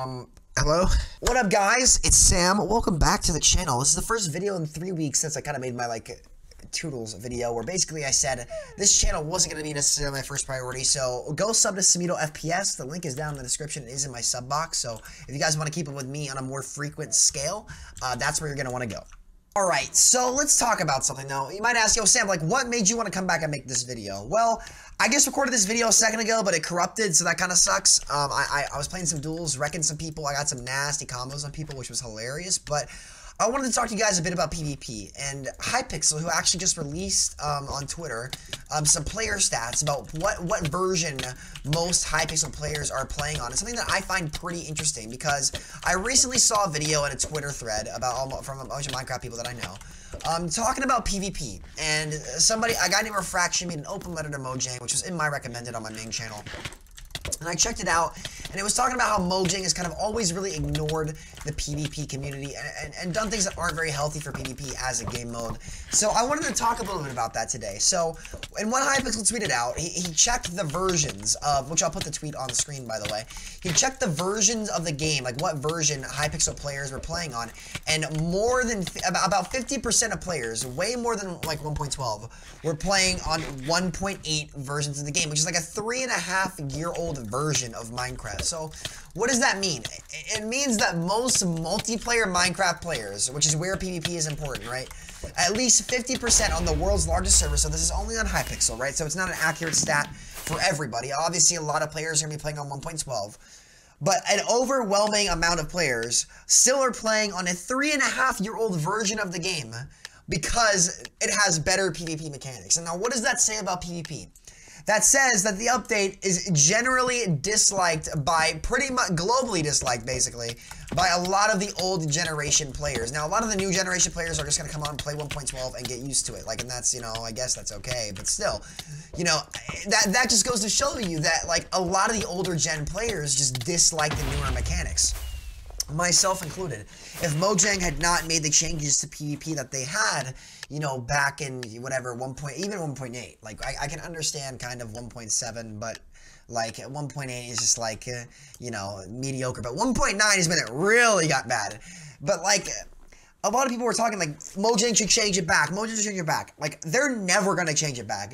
Um, hello? What up, guys? It's Sam. Welcome back to the channel. This is the first video in three weeks since I kind of made my, like, Toodles video where basically I said this channel wasn't going to be necessarily my first priority, so go sub to Samito FPS. The link is down in the description. It is in my sub box, so if you guys want to keep it with me on a more frequent scale, uh, that's where you're going to want to go. Alright, so let's talk about something though. You might ask, yo, Sam, like, what made you want to come back and make this video? Well, I just recorded this video a second ago, but it corrupted, so that kind of sucks. Um, I, I, I was playing some duels, wrecking some people. I got some nasty combos on people, which was hilarious, but I wanted to talk to you guys a bit about PvP and Hypixel, who actually just released um, on Twitter um, some player stats about what what version most Hypixel players are playing on. It's something that I find pretty interesting because I recently saw a video in a Twitter thread about all, from a bunch of Minecraft people that I know. Um, talking about PvP, and somebody, a guy named Refraction made an open letter to Mojang, which was in my recommended on my main channel. And I checked it out, and it was talking about how Mojang has kind of always really ignored the PvP community and, and, and, done things that aren't very healthy for PvP as a game mode. So I wanted to talk a little bit about that today. So, in what Hypixel tweeted out, he, he checked the versions of, which I'll put the tweet on the screen by the way, he checked the versions of the game, like what version Hypixel players were playing on, and more than, about 50% of players, way more than like 1.12, were playing on 1.8 versions of the game, which is like a three and a half year old version of Minecraft. So what does that mean? It means that most multiplayer Minecraft players, which is where PvP is important, right? At least 50% on the world's largest server, so this is only on Hypixel, right? So it's not an accurate stat for everybody. Obviously, a lot of players are going to be playing on 1.12. But an overwhelming amount of players still are playing on a three and a half year old version of the game because it has better PvP mechanics. And now, what does that say about PvP? That says that the update is generally disliked by pretty much globally disliked basically by a lot of the old generation players. Now a lot of the new generation players are just to come on and play 1.12 and get used to it. Like and that's, you know, I guess that's okay, but still, you know, that that just goes to show you that like a lot of the older gen players just dislike the newer mechanics myself included. If Mojang had not made the changes to PvP that they had, you know, back in whatever, 1. Point, even 1.8, like, I, I can understand kind of 1.7, but, like, 1.8 is just, like, uh, you know, mediocre, but 1.9 is when it really got bad. But, like, a lot of people were talking, like, Mojang should change it back, Mojang should change it back. Like, they're never gonna change it back.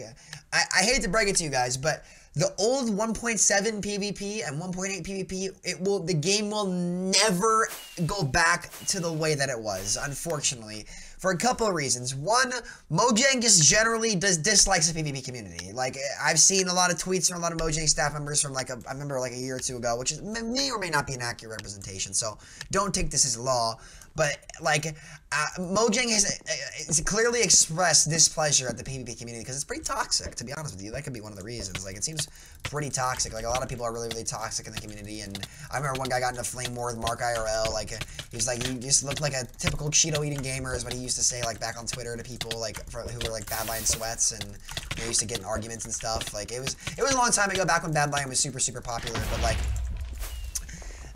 I, I hate to break it to you guys, but the old 1.7 PvP and 1.8 PvP, it will the game will never go back to the way that it was, unfortunately, for a couple of reasons. One, Mojang just generally does dislikes the PvP community. Like I've seen a lot of tweets from a lot of Mojang staff members from like a, I remember like a year or two ago, which is, may or may not be an accurate representation. So don't take this as law. But like, uh, Mojang has, uh, clearly expressed displeasure at the PvP community because it's pretty toxic. To be honest with you, that could be one of the reasons. Like, it seems pretty toxic. Like, a lot of people are really, really toxic in the community. And I remember one guy got into flame war with Marc IRL. Like, he was like, he just looked like a typical Cheeto eating gamer, is what he used to say. Like back on Twitter to people like for, who were like Badlion sweats, and they used to get in arguments and stuff. Like, it was, it was a long time ago, back when Badlion was super, super popular. But like.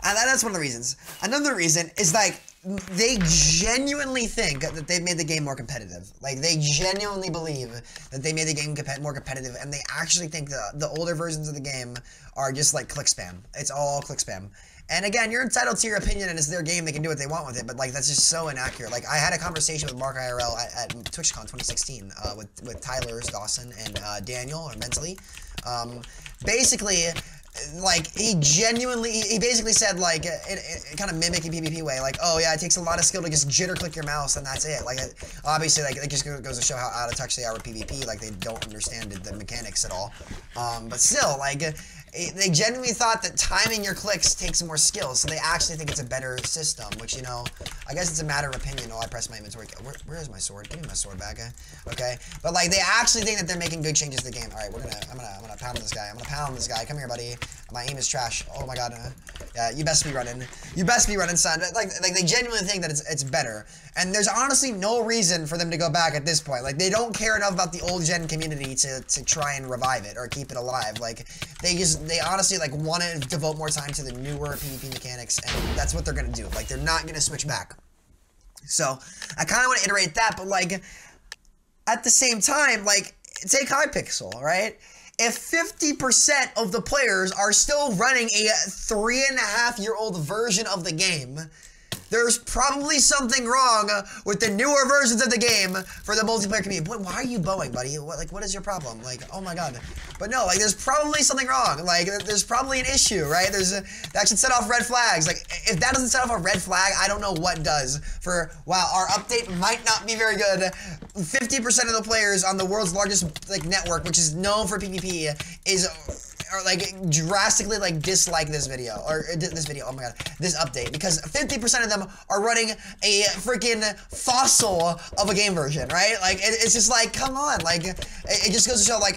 And that's one of the reasons. Another reason is like they genuinely think that they've made the game more competitive. Like, they genuinely believe that they made the game more competitive, and they actually think the, the older versions of the game are just like click spam. It's all click spam. And again, you're entitled to your opinion, and it's their game. They can do what they want with it. But like, that's just so inaccurate. Like, I had a conversation with Marc IRL at, at TwitchCon 2016 uh, with with Tyler Dawson and uh, Daniel or Mentally. Um, basically, like he genuinely he basically said like in, in kind of mimicking PvP way like oh yeah it takes a lot of skill to just jitter click your mouse and that's it. Like it, obviously like it just goes to show how out of touch they are with PvP like they don't understand the mechanics at all. Um, but still like they genuinely thought that timing your clicks takes more skill, so they actually think it's a better system, which, you know, I guess it's a matter of opinion. Oh, I press my inventory. Where, where is my sword? Give me my sword back? Okay? But, like, they actually think that they're making good changes to the game. Alright, we're gonna, I'm gonna, I'm gonna pound this guy. I'm gonna pound this guy. Come here, buddy. My aim is trash. Oh my god. Uh, yeah, you best be running. You best be running, son. Like, like they genuinely think that it's, it's better. And there's honestly no reason for them to go back at this point. Like, they don't care enough about the old gen community to, to try and revive it or keep it alive. Like, they just, they honestly, like, want to devote more time to the newer PvP mechanics, and that's what they're going to do. Like, they're not going to switch back. So, I kind of want to iterate that, but, like, at the same time, like, take Hypixel, right? If 50% of the players are still running a three and a half year old version of the game, there's probably something wrong with the newer versions of the game for the multiplayer community. But why are you bowing, buddy? What, like, what is your problem? Like, oh my god. But no, like, there's probably something wrong. Like, there's probably an issue, right? There's a, that should set off red flags. Like, if that doesn't set off a red flag, I don't know what does. For wow, our update might not be very good. 50% of the players on the world's largest like network, which is known for PvP, is or like drastically like dislike this video or uh, this video. Oh my god, this update because 50% of them are running a freaking fossil of a game version, right? Like it, it's just like come on, like it, it just goes to show like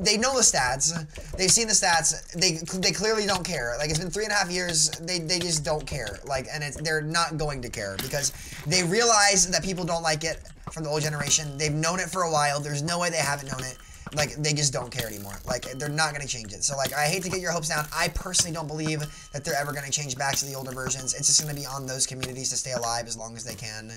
they know the stats. They've seen the stats. They they clearly don't care. Like it's been three and a half years. They they just don't care. Like and it's they're not going to care because they realize that people don't like it from the old generation. They've known it for a while. There's no way they haven't known it like they just don't care anymore. Like they're not gonna change it. So like I hate to get your hopes down. I personally don't believe that they're ever gonna change back to the older versions. It's just gonna be on those communities to stay alive as long as they can.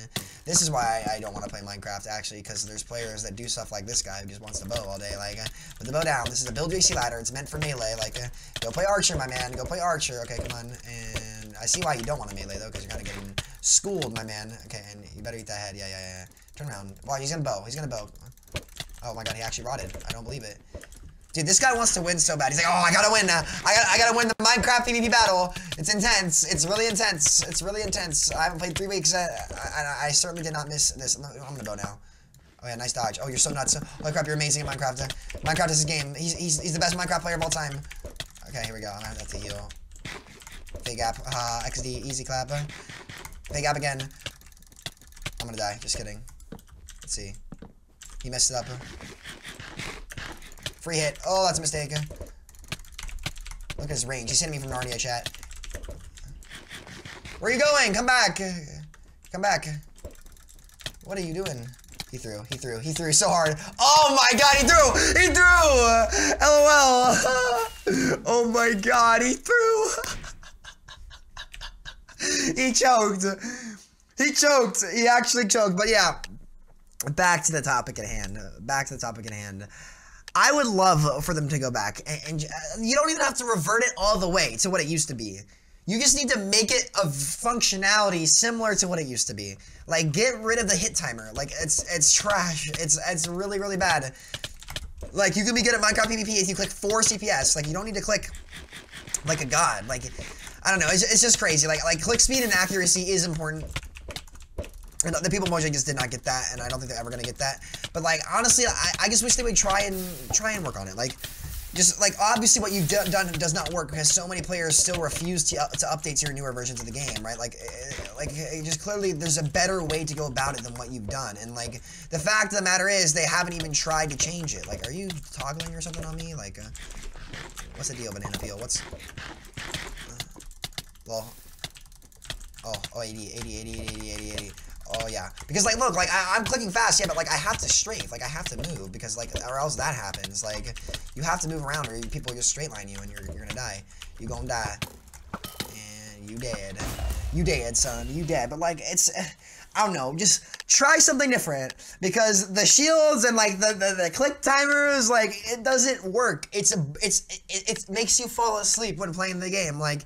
This is why I, don't want to play Minecraft actually, because there's players that do stuff like this guy who just wants to bow all day. Like uh, put the bow down. This is a build UHC ladder. It's meant for melee. Like uh, go play Archer, my man. Go play Archer. Okay, come on. And I see why you don't want to melee though, because you're kind of getting schooled, my man. Okay, and you better eat that head. Yeah, yeah, yeah. Turn around. Wow, he's gonna bow. He's gonna bow. Oh my god, he actually rotted. I don't believe it. Dude, this guy wants to win so bad. He's like, oh, I gotta win. Uh, I gotta, I gotta win the Minecraft PvP battle. It's intense. It's really intense. It's really intense. I haven't played three weeks. Uh, I, I, certainly did not miss this. I'm gonna go now. Oh yeah, nice dodge. Oh, you're so nuts. Oh crap, you're amazing at Minecraft. Minecraft is his game. He's, he's, he's the best Minecraft player of all time. Okay, here we go. I'm gonna have to heal. Big app. Uh, XD, easy clap. Big app again. I'm gonna die. Just kidding. Let's see. He messed it up. Free hit. Oh, that's a mistake. Look at his range. He's hitting me from Narnia, chat. Where are you going? Come back. Come back. What are you doing? He threw. He threw. He threw so hard. Oh my god, he threw! He threw! LOL. oh my god, he threw! he choked. He choked. He actually choked. But yeah, back to the topic at hand. Back to the topic at hand. I would love for them to go back, and, and, uh, you don't even have to revert it all the way to what it used to be. You just need to make it a functionality similar to what it used to be. Like, get rid of the hit timer. Like, it's it's trash. It's it's really really bad. Like, you can be good at Minecraft PvP if you click four CPS. Like, you don't need to click like a god. Like, I don't know. It's, it's just crazy. Like like click speed and accuracy is important and the people Mojang just did not get that, and I don't think they're ever gonna get that. But like honestly, I, I just wish they would try and try and work on it. Like, just like obviously what you've done does not work because so many players still refuse to, to update to your newer versions of the game, right? Like, eh, like just clearly there's a better way to go about it than what you've done. And like the fact of the matter is they haven't even tried to change it. Like, are you toggling or something on me? Like, uh, what's the deal, banana peel? What's uh, well, oh, oh, 80, 80, 80, 80, 80, 80. Oh yeah, because like look, like I, am clicking fast, yeah, but like I have to strafe, like I have to move because like or else that happens. Like you have to move around or people just straight line you and you're you're gonna die. You gonna die, and you dead. You dead, son. You dead. But like it's, I don't know, just try something different because the shields and like the the, the click timers, like it doesn't work. It's a it's it, it makes you fall asleep when playing the game. Like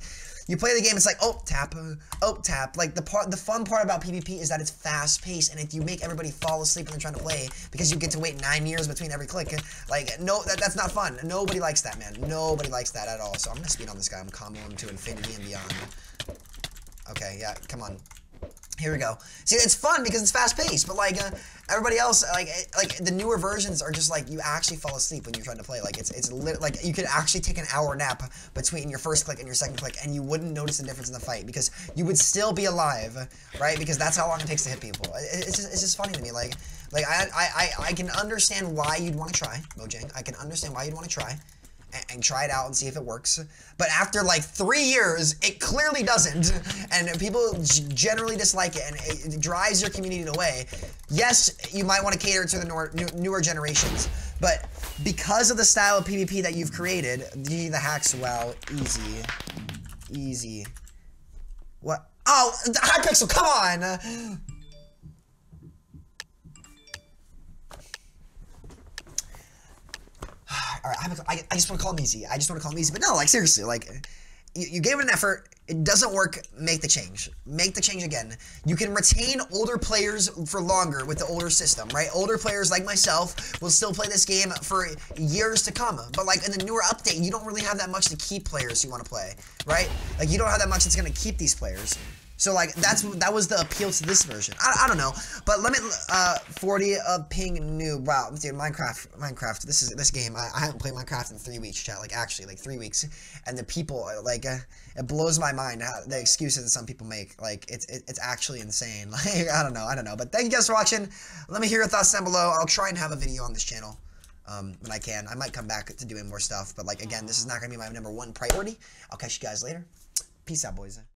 you play the game, it's like, oh, tap, uh, oh, tap. Like, the part, the fun part about PvP is that it's fast-paced, and if you make everybody fall asleep when they're trying to play, because you get to wait nine years between every click, like, no, that, that's not fun. Nobody likes that, man. Nobody likes that at all. So I'm gonna speed on this guy. I'm combo him to infinity and beyond. Okay, yeah, come on. Here we go. See, it's fun because it's fast paced, but like uh, everybody else, like eh, like the newer versions are just like you actually fall asleep when you're trying to play. Like it's it's like you could actually take an hour nap between your first click and your second click, and you wouldn't notice the difference in the fight because you would still be alive, right? Because that's how long it takes to hit people. It's just it's just funny to me, like like I I I can understand why you'd want to try Mojang. I can understand why you'd want to try and try it out and see if it works. But after like three years, it clearly doesn't, and people generally dislike it, and it drives your community away. Yes, you might want to cater to the newer, newer generations, but because of the style of PvP that you've created, the, the hacks, well, easy, easy. What? Oh, Hypixel, come on! All right, I'm, I, I just want to call him easy. I just want to call him easy. But no, like seriously, like you, you gave it an effort. It doesn't work. Make the change. Make the change again. You can retain older players for longer with the older system, right? Older players like myself will still play this game for years to come. But like in the newer update, you don't really have that much to keep players you want to play, right? Like you don't have that much that's gonna keep these players. So like that's that was the appeal to this version. I, I don't know, but let me uh 40 of ping new. Wow, dude, Minecraft, Minecraft. This is this game. I, I haven't played Minecraft in three weeks, chat. Like actually, like three weeks, and the people like uh, it blows my mind how the excuses that some people make. Like it's it, it's actually insane. Like I don't know, I don't know. But thank you guys for watching. Let me hear your thoughts down below. I'll try and have a video on this channel. Um, when I can, I might come back to doing more stuff. But like again, this is not gonna be my number one priority. I'll catch you guys later. Peace out, boys.